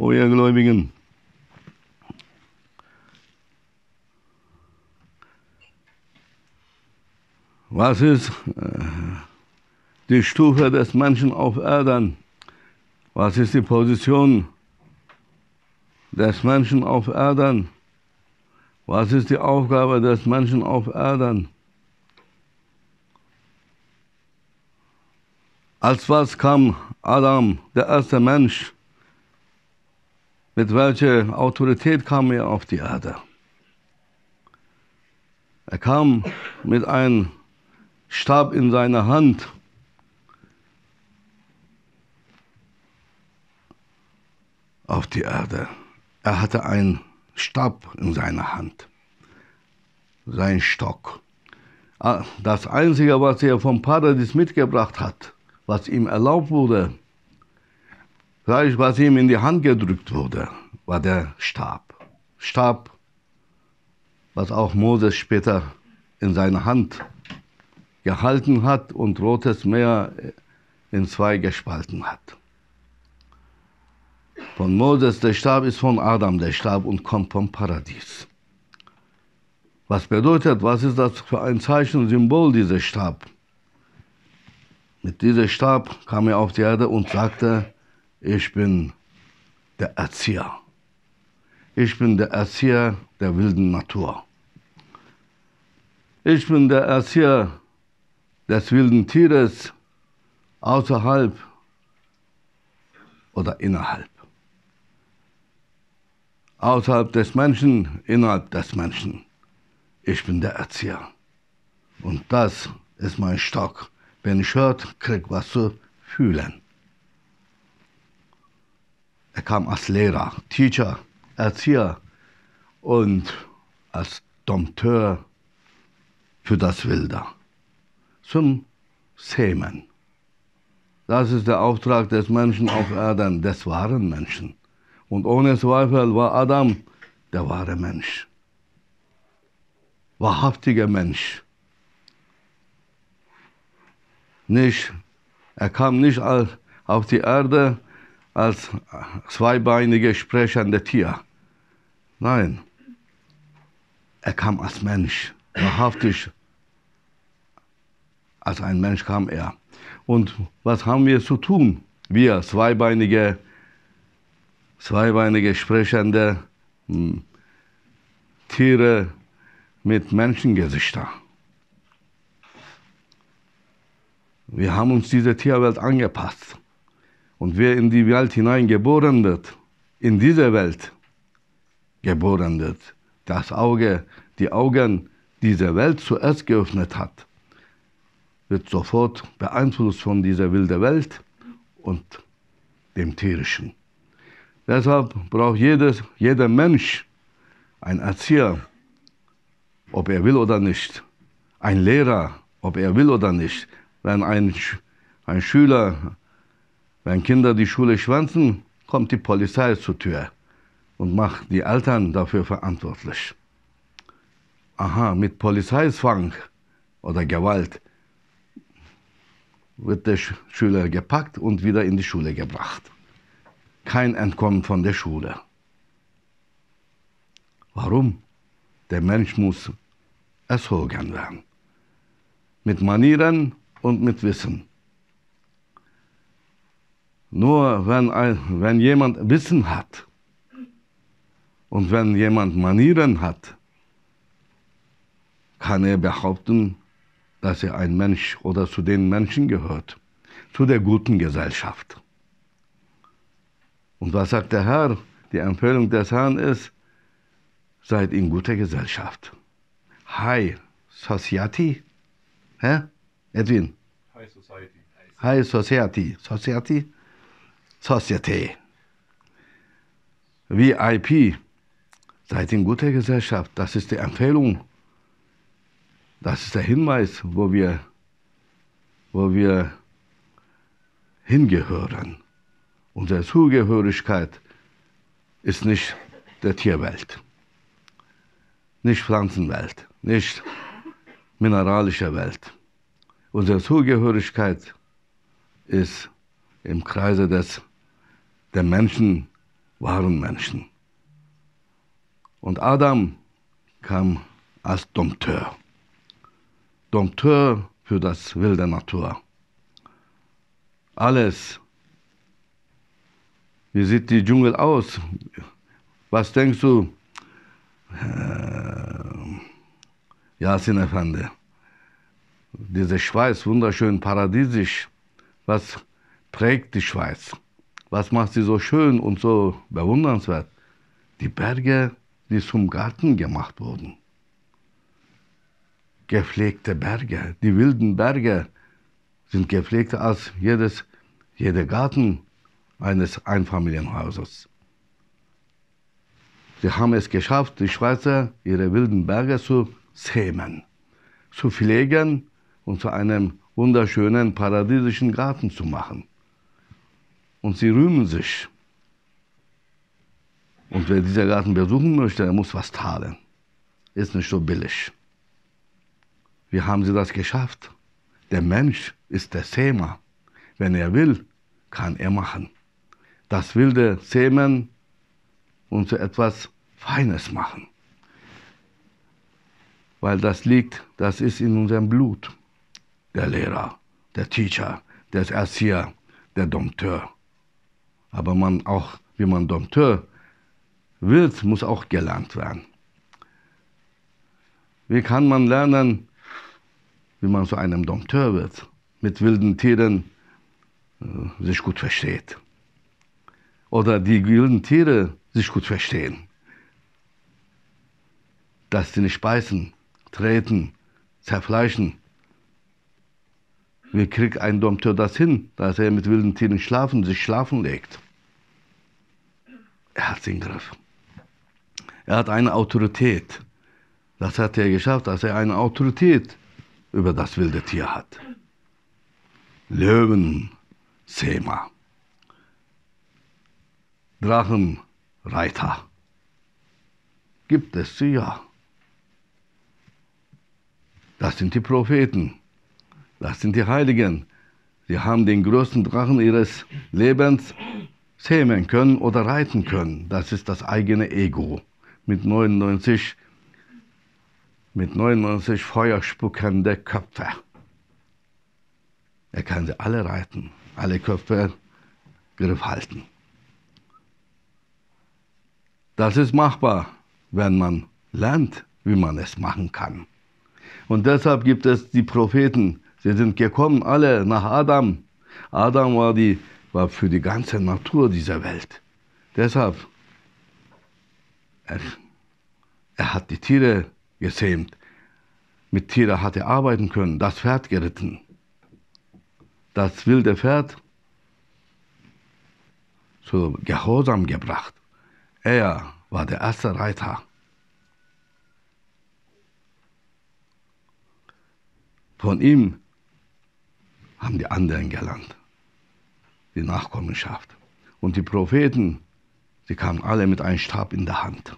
O ihr Gläubigen, was ist äh, die Stufe des Menschen auf Erden? Was ist die Position des Menschen auf Erden? Was ist die Aufgabe des Menschen auf Erden? Als was kam Adam, der erste Mensch? Mit welcher Autorität kam er auf die Erde? Er kam mit einem Stab in seiner Hand. auf die Erde. Er hatte einen Stab in seiner Hand, sein Stock. Ah, das Einzige, was er vom Paradies mitgebracht hat, was ihm erlaubt wurde, was ihm in die Hand gedrückt wurde, war der Stab. Stab, was auch Moses später in seiner Hand gehalten hat und Rotes Meer in zwei gespalten hat. Von Moses, der Stab ist von Adam, der Stab und kommt vom Paradies. Was bedeutet, was ist das für ein Zeichen, Symbol, dieser Stab? Mit diesem Stab kam er auf die Erde und sagte, ich bin der Erzieher. Ich bin der Erzieher der wilden Natur. Ich bin der Erzieher des wilden Tieres außerhalb oder innerhalb. Außerhalb des Menschen, innerhalb des Menschen. Ich bin der Erzieher. Und das ist mein Stock. Wenn ich hört, krieg was zu fühlen. Er kam als Lehrer, Teacher, Erzieher und als Dompteur für das Wilde. Zum Semen. Das ist der Auftrag des Menschen auf Erden, des wahren Menschen. Und ohne Zweifel war Adam der wahre Mensch. Wahrhaftiger Mensch. Nicht, er kam nicht auf die Erde als zweibeinige sprechende Tier. Nein, er kam als Mensch, wahrhaftig. Als ein Mensch kam er. Und was haben wir zu tun? Wir zweibeinige zweibeinige sprechende hm, Tiere mit Menschengesichtern. Wir haben uns diese Tierwelt angepasst. Und wer in die Welt hinein geboren wird, in diese Welt geboren wird, das Auge, die Augen dieser Welt zuerst geöffnet hat, wird sofort beeinflusst von dieser wilden Welt und dem Tierischen. Deshalb braucht jedes, jeder Mensch einen Erzieher, ob er will oder nicht. Ein Lehrer, ob er will oder nicht. Wenn ein, ein Schüler, wenn Kinder die Schule schwänzen, kommt die Polizei zur Tür und macht die Eltern dafür verantwortlich. Aha, mit Polizeizwang oder Gewalt wird der Schüler gepackt und wieder in die Schule gebracht kein Entkommen von der Schule. Warum? Der Mensch muss erzogen werden. Mit Manieren und mit Wissen. Nur wenn, ein, wenn jemand Wissen hat und wenn jemand Manieren hat, kann er behaupten, dass er ein Mensch oder zu den Menschen gehört, zu der guten Gesellschaft. Und was sagt der Herr? Die Empfehlung des Herrn ist, seid in guter Gesellschaft. High Society. Hä? Edwin? High Society. High Society. Society? Society. VIP. Seid in guter Gesellschaft. Das ist die Empfehlung. Das ist der Hinweis, wo wir, wo wir hingehören. Unsere Zugehörigkeit ist nicht der Tierwelt, nicht Pflanzenwelt, nicht mineralische Welt. Unsere Zugehörigkeit ist im Kreise des, der Menschen, waren Menschen. Und Adam kam als Dompteur. Dompteur für das wilde Natur. Alles. Wie sieht die Dschungel aus? Was denkst du? Äh, Yasin Efendi. Diese Schweiz, wunderschön paradiesisch. Was prägt die Schweiz? Was macht sie so schön und so bewundernswert? Die Berge, die zum Garten gemacht wurden. Gepflegte Berge, die wilden Berge sind gepflegter als jedes, jeder Garten eines Einfamilienhauses. Sie haben es geschafft, die Schweizer ihre wilden Berge zu zähmen, zu pflegen und zu einem wunderschönen paradiesischen Garten zu machen. Und sie rühmen sich. Und wer diesen Garten besuchen möchte, der muss was zahlen. Ist nicht so billig. Wie haben sie das geschafft? Der Mensch ist der Sämer. Wenn er will, kann er machen. Das wilde Sämen und zu etwas Feines machen. Weil das liegt, das ist in unserem Blut. Der Lehrer, der Teacher, der Erzieher, der Dompteur. Aber man auch, wie man Dompteur wird, muss auch gelernt werden. Wie kann man lernen, wie man zu einem Dompteur wird, mit wilden Tieren äh, sich gut versteht? Oder die wilden Tiere sich gut verstehen. Dass sie nicht beißen, treten, zerfleischen. Wie kriegt ein Dompteur das hin, dass er mit wilden Tieren schlafen, sich schlafen legt? Er hat den Griff. Er hat eine Autorität. Das hat er geschafft, dass er eine Autorität über das wilde Tier hat. Löwen, Sema. Drachenreiter. Gibt es sie ja. Das sind die Propheten. Das sind die Heiligen. Sie haben den größten Drachen ihres Lebens zähmen können oder reiten können. Das ist das eigene Ego. Mit 99, mit 99 feuerspuckende Köpfe. Er kann sie alle reiten, alle Köpfe Griff halten. Das ist machbar, wenn man lernt, wie man es machen kann. Und deshalb gibt es die Propheten. Sie sind gekommen alle nach Adam. Adam war, die, war für die ganze Natur dieser Welt. Deshalb, er, er hat die Tiere gezähmt. Mit Tieren hat er arbeiten können, das Pferd geritten. Das wilde Pferd zu Gehorsam gebracht. Er war der erste Reiter. Von ihm haben die anderen gelernt, die Nachkommenschaft. Und die Propheten, sie kamen alle mit einem Stab in der Hand.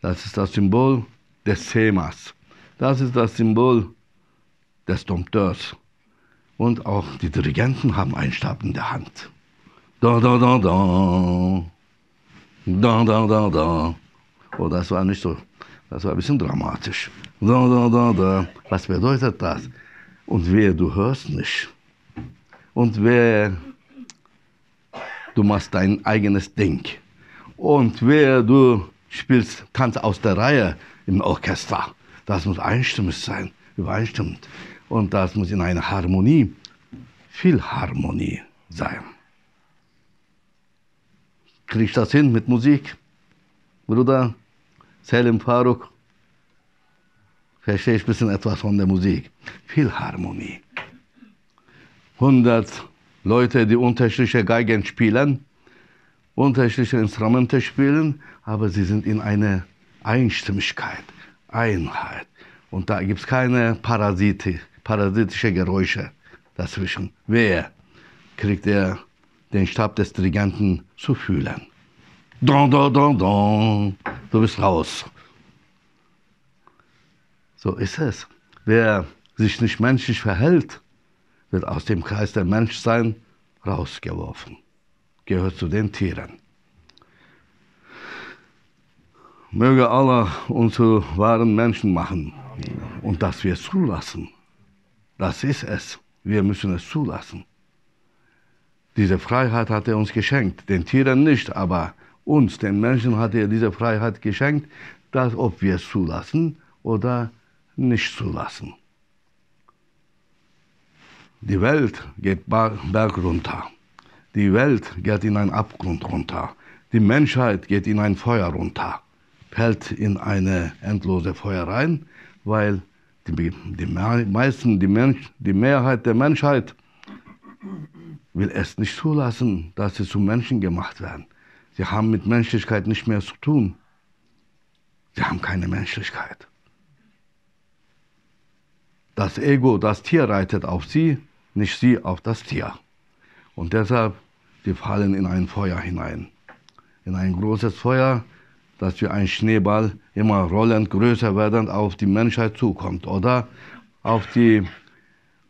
Das ist das Symbol des Themas. Das ist das Symbol des Dompteurs. Und auch die Dirigenten haben einen Stab in der Hand. Da, da, da, da. Da, da, da, da. Oh, das war nicht so, das war ein bisschen dramatisch. Da, da, da, da. Was bedeutet das? Und wer du hörst nicht. Und wer du machst dein eigenes Ding. Und wer du spielst Tanz aus der Reihe im Orchester. Das muss einstimmig sein, übereinstimmend. Und das muss in einer Harmonie, viel Harmonie sein. Krieg ich das hin mit Musik? Bruder, Selim Faruk, verstehe ich ein bisschen etwas von der Musik. Viel Harmonie. 100 Leute, die unterschiedliche Geigen spielen, unterschiedliche Instrumente spielen, aber sie sind in einer Einstimmigkeit, Einheit. Und da gibt es keine Parasite, parasitische Geräusche dazwischen. Wer kriegt er den Stab des Dirigenten zu fühlen. Don, don, don, don. Du bist raus. So ist es. Wer sich nicht menschlich verhält, wird aus dem Kreis der Menschsein rausgeworfen. Gehört zu den Tieren. Möge Allah uns zu wahren Menschen machen und dass wir es zulassen. Das ist es. Wir müssen es zulassen. Diese Freiheit hat er uns geschenkt, den Tieren nicht, aber uns, den Menschen, hat er diese Freiheit geschenkt, dass ob wir es zulassen oder nicht zulassen. Die Welt geht berg runter. Die Welt geht in einen Abgrund runter. Die Menschheit geht in ein Feuer runter, fällt in eine endlose Feuer rein, weil die, die meisten, die, Mensch, die Mehrheit der Menschheit will es nicht zulassen, dass sie zu Menschen gemacht werden. Sie haben mit Menschlichkeit nicht mehr zu tun. Sie haben keine Menschlichkeit. Das Ego, das Tier reitet auf sie, nicht sie auf das Tier. Und deshalb, sie fallen in ein Feuer hinein. In ein großes Feuer, das wie ein Schneeball immer rollend größer werdend auf die Menschheit zukommt oder auf die,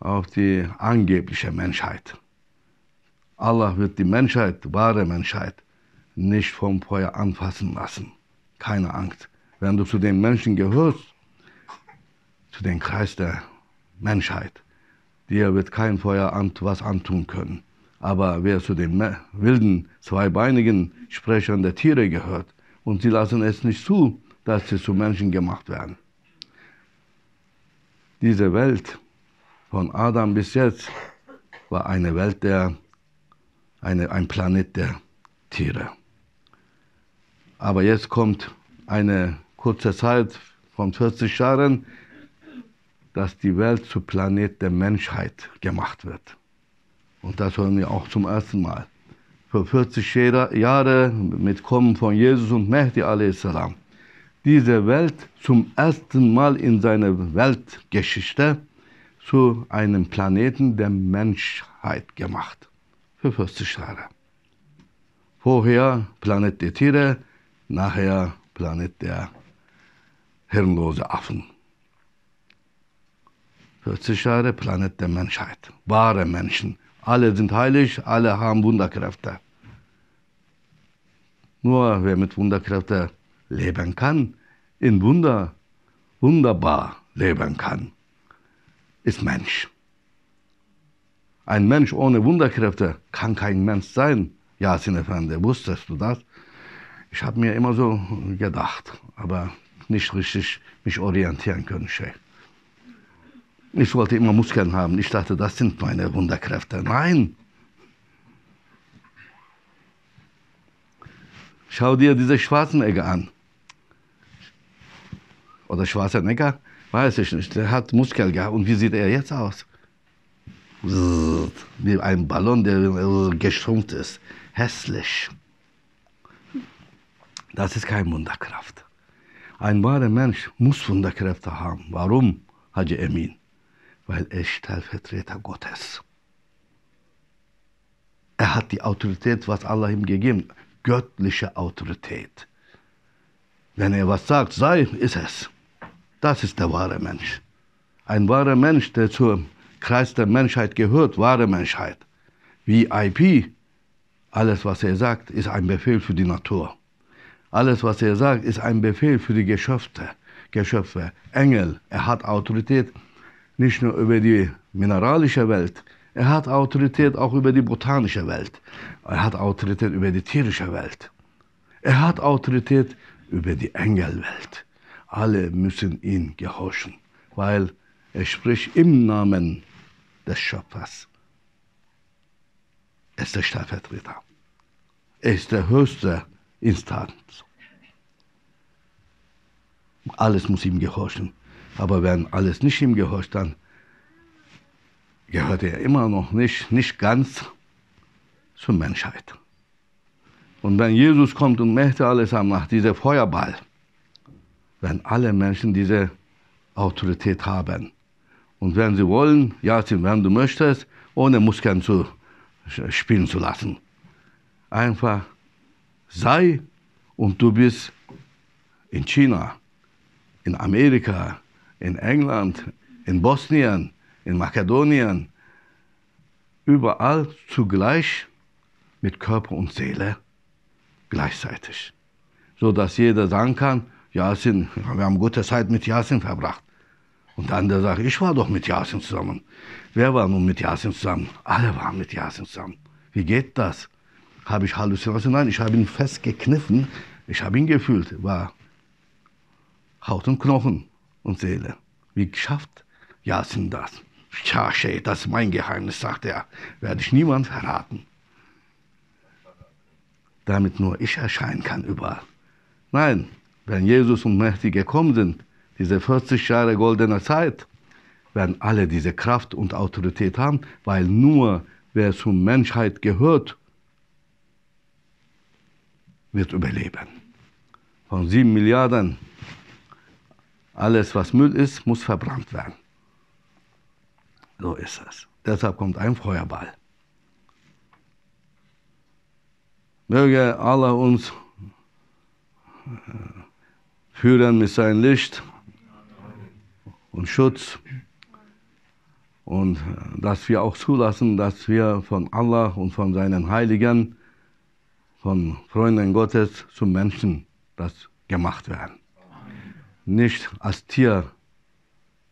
auf die angebliche Menschheit. Allah wird die Menschheit, wahre Menschheit, nicht vom Feuer anfassen lassen. Keine Angst. Wenn du zu den Menschen gehörst, zu dem Kreis der Menschheit, dir wird kein Feuer was antun können. Aber wer zu den wilden, zweibeinigen Sprechern der Tiere gehört, und sie lassen es nicht zu, dass sie zu Menschen gemacht werden. Diese Welt von Adam bis jetzt war eine Welt der, eine, ein Planet der Tiere. Aber jetzt kommt eine kurze Zeit von 40 Jahren, dass die Welt zu Planet der Menschheit gemacht wird. Und das hören wir auch zum ersten Mal. Für 40 Jahre mit Kommen von Jesus und Mehdi a.s. Diese Welt zum ersten Mal in seiner Weltgeschichte zu einem Planeten der Menschheit gemacht. Für 40 Jahre. Vorher Planet der Tiere, nachher Planet der hirnlosen Affen. 40 Jahre Planet der Menschheit. Wahre Menschen. Alle sind heilig, alle haben Wunderkräfte. Nur wer mit Wunderkräften leben kann, in Wunder, wunderbar leben kann, ist Mensch. Ein Mensch ohne Wunderkräfte kann kein Mensch sein. Ja, Sinefande, wusstest du das? Ich habe mir immer so gedacht, aber nicht richtig mich orientieren können, Chef. Ich wollte immer Muskeln haben. Ich dachte, das sind meine Wunderkräfte. Nein. Schau dir diese Schwarzenegger an. Oder Schwarzenegger? Weiß ich nicht. Der hat Muskeln gehabt. Und wie sieht er jetzt aus? Wie ein Ballon, der geschrumpft ist. Hässlich. Das ist keine Wunderkraft. Ein wahrer Mensch muss Wunderkräfte haben. Warum, Haji Emin? Weil er Stellvertreter Gottes. Er hat die Autorität, was Allah ihm gegeben hat, göttliche Autorität. Wenn er was sagt, sei, ist es. Das ist der wahre Mensch. Ein wahrer Mensch, der zum Kreis der Menschheit gehört, wahre Menschheit. VIP, alles, was er sagt, ist ein Befehl für die Natur. Alles, was er sagt, ist ein Befehl für die Geschöpfe. Geschöpfe, Engel, er hat Autorität nicht nur über die mineralische Welt, er hat Autorität auch über die botanische Welt. Er hat Autorität über die tierische Welt. Er hat Autorität über die Engelwelt. Alle müssen ihm gehorchen, weil er spricht im Namen des Schöpfers. Er ist der Stellvertreter. Er ist der höchste Instanz. Alles muss ihm gehorchen. Aber wenn alles nicht ihm gehorcht, dann gehört er immer noch nicht, nicht ganz zur Menschheit. Und wenn Jesus kommt und möchte alles haben, nach dieser Feuerball, wenn alle Menschen diese Autorität haben. Und wenn sie wollen, ja, wenn du möchtest, ohne Muskeln zu spielen zu lassen. Einfach sei und du bist in China, in Amerika, in England, in Bosnien, in Makedonien, überall zugleich mit Körper und Seele gleichzeitig. so dass jeder sagen kann, Yasin, wir haben gute Zeit mit Yasin verbracht. Und der andere sagt, ich war doch mit Yasin zusammen. Wer war nun mit Yasin zusammen? Alle waren mit Yasin zusammen. Wie geht das? Habe ich Halluzinationen? Nein, ich habe ihn festgekniffen. Ich habe ihn gefühlt. War Haut und Knochen und Seele. Wie schafft Yasin das? Tja, Shay, das ist mein Geheimnis, sagt er. Werde ich niemand verraten. Damit nur ich erscheinen kann überall. Nein, wenn Jesus und Mehdi gekommen sind, diese 40 Jahre goldene Zeit, werden alle diese Kraft und Autorität haben, weil nur wer zur Menschheit gehört, wird überleben. Von sieben Milliarden, alles was Müll ist, muss verbrannt werden. So ist es. Deshalb kommt ein Feuerball. Möge Allah uns führen mit seinem Licht und Schutz und dass wir auch zulassen, dass wir von Allah und von seinen Heiligen, von Freunden Gottes zum Menschen das gemacht werden. Nicht als Tier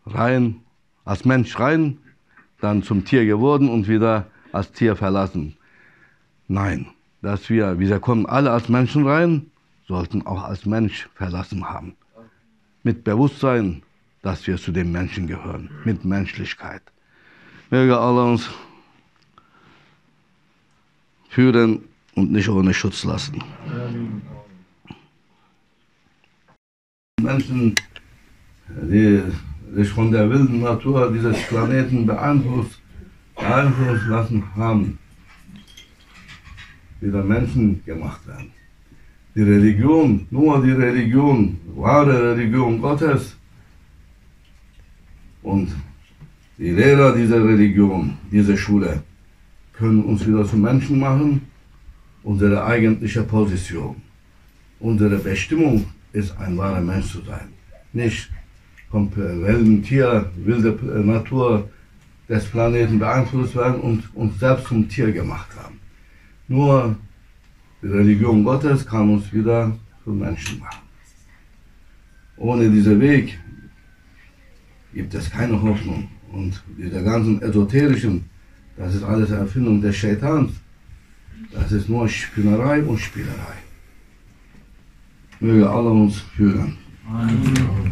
rein, als Mensch rein, dann zum Tier geworden und wieder als Tier verlassen. Nein, dass wir, wir kommen alle als Menschen rein, sollten auch als Mensch verlassen haben. Mit Bewusstsein, dass wir zu den Menschen gehören, mit Menschlichkeit. Möge Allah uns führen und nicht ohne Schutz lassen. Menschen, die sich von der wilden Natur dieses Planeten beeinflusst, beeinflusst lassen haben, wieder Menschen gemacht werden. Die Religion, nur die Religion, wahre Religion Gottes und die Lehrer dieser Religion, dieser Schule, können uns wieder zu Menschen machen, unsere eigentliche Position. Unsere Bestimmung ist, ein wahrer Mensch zu sein. Nicht vom wilden Tier, wilde Natur des Planeten beeinflusst werden und uns selbst zum Tier gemacht haben. Nur die Religion Gottes kann uns wieder zu Menschen machen. Ohne diesen Weg gibt es keine Hoffnung. Und diese ganzen esoterischen, das ist alles Erfindung des Shaitans. Das ist nur Spinnerei und Spielerei. Möge Allah uns führen. Amen.